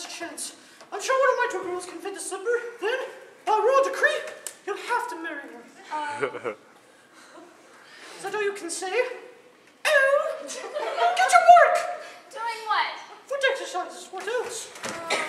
last chance. I'm sure one of my two girls can fit the slipper. Then, by royal decree, you'll have to marry her. Uh, Is that all you can say? Oh, get to work! doing what? Foot exercises, what else? Uh,